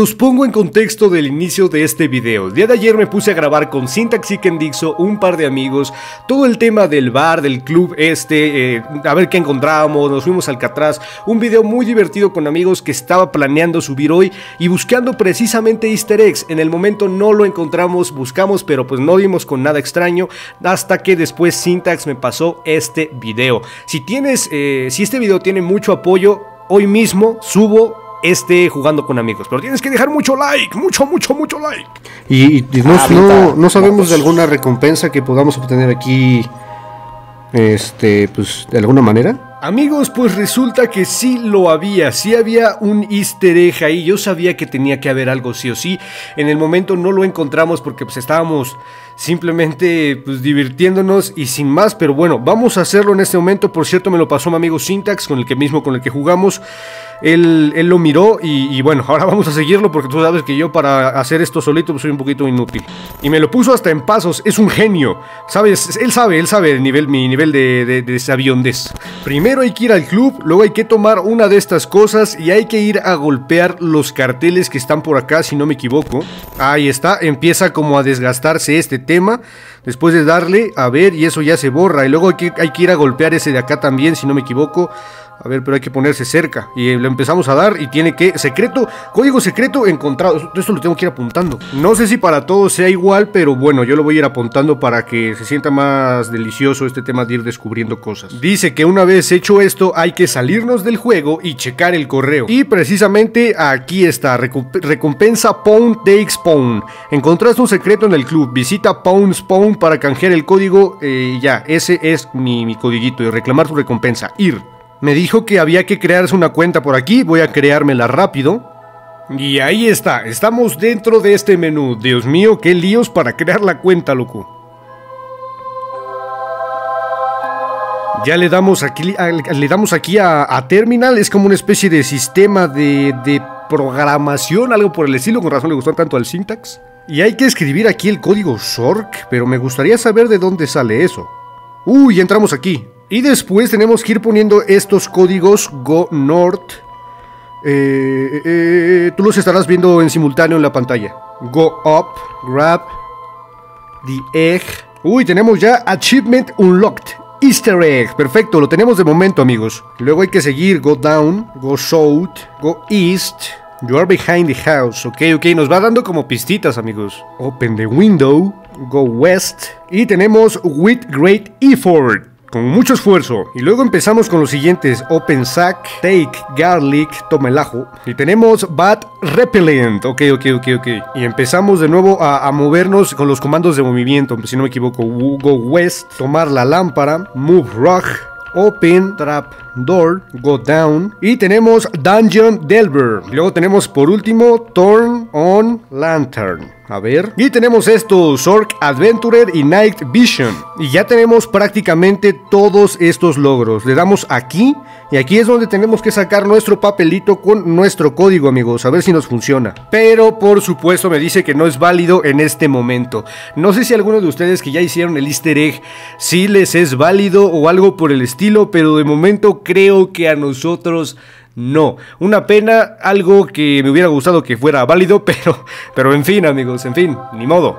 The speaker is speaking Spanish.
Los pongo en contexto del inicio de este video. El día de ayer me puse a grabar con Syntax y Kendixo, un par de amigos, todo el tema del bar, del club este, eh, a ver qué encontramos, nos fuimos al Catraz, un video muy divertido con amigos que estaba planeando subir hoy y buscando precisamente easter eggs. En el momento no lo encontramos, buscamos, pero pues no dimos con nada extraño hasta que después Syntax me pasó este video. Si tienes, eh, si este video tiene mucho apoyo, hoy mismo subo este jugando con amigos. Pero tienes que dejar mucho like, mucho, mucho, mucho like. Y, y no, Ah, no- no sabemos de alguna recompensa que podamos obtener aquí, este, pues, de alguna manera. Amigos, pues resulta que sí lo había, sí había un easter egg ahí, yo sabía que tenía que haber algo sí o sí, en el momento no lo encontramos porque pues estábamos simplemente pues divirtiéndonos y sin más, pero bueno, vamos a hacerlo en este momento, por cierto me lo pasó mi amigo Syntax, con el que mismo con el que jugamos, él, él lo miró y, bueno, ahora vamos a seguirlo porque tú sabes que yo para hacer esto solito soy un poquito inútil. Y me lo puso hasta en pasos, es un genio, ¿sabes? Él sabe, él sabe el nivel, mi nivel de, de, de. Primero hay que ir al club, luego hay que tomar una de estas cosas y hay que ir a golpear los carteles que están por acá, si no me equivoco. Ahí está, empieza como a desgastarse este tema. Después de darle, a ver, y eso ya se borra. Y luego hay que, hay que ir a golpear ese de acá también, si no me equivoco. A ver, pero hay que ponerse cerca. Y lo empezamos a dar y tiene que... Secreto, código secreto encontrado. Esto- lo tengo que ir apuntando. No sé si para todos sea igual, pero bueno, yo lo voy a ir apuntando para que se sienta más delicioso este tema de ir descubriendo cosas. Dice que una vez hecho esto hay que salirnos del juego y checar el correo. Y precisamente aquí está, recomp- recompensa Pound Takes Pound. Encontraste un secreto en el club, visita Pound Spawn para canjear el código. eh, ya, ese es mi, mi codiguito y reclamar tu recompensa. Ir. Me dijo que había que crearse una cuenta por aquí, voy a creármela rápido. Y ahí está, estamos dentro de este menú. Dios mío, qué líos para crear la cuenta, loco. Ya le damos aquí, le damos aquí a, Terminal, es como una especie de sistema de, de programación, algo por el estilo, con razón le gustó tanto al Syntax. Y hay que escribir aquí el código SORC, pero me gustaría saber de dónde sale eso. Uy, entramos aquí. Y después tenemos que ir poniendo estos códigos Go North. Eh, eh, eh, tú los estarás viendo en simultáneo en la pantalla. Go Up, Grab, The Egg. Uy, tenemos ya Achievement Unlocked. Easter Egg, perfecto, lo tenemos de momento amigos. Luego hay que seguir Go Down, Go South, Go East. You are behind the house. Ok, ok, nos va dando como pistitas amigos. Open the window, Go West. Y tenemos With Great Effort. Con mucho esfuerzo. Y luego empezamos con los siguientes. Open Sack, Take Garlic, toma el ajo. Y tenemos Bat Repellent. Ok, ok, ok, ok. Y empezamos de nuevo a, a movernos con los comandos de movimiento. Si no me equivoco. Go West, tomar la lámpara, Move Rock, Open, Trap, Door, Go Down. Y tenemos Dungeon Delver. Y luego tenemos por último Turn on Lantern. A ver. Y tenemos esto, Zork Adventurer y Night Vision. Y ya tenemos prácticamente todos estos logros. Le damos aquí. Y aquí es donde tenemos que sacar nuestro papelito con nuestro código, amigos. A ver si nos funciona. Pero por supuesto me dice que no es válido en este momento. No sé si alguno de ustedes que ya hicieron el easter egg, si les es válido o algo por el estilo. Pero de momento creo que a nosotros... No, una pena, algo que me hubiera gustado que fuera válido, pero, pero en fin amigos, en fin, ni modo.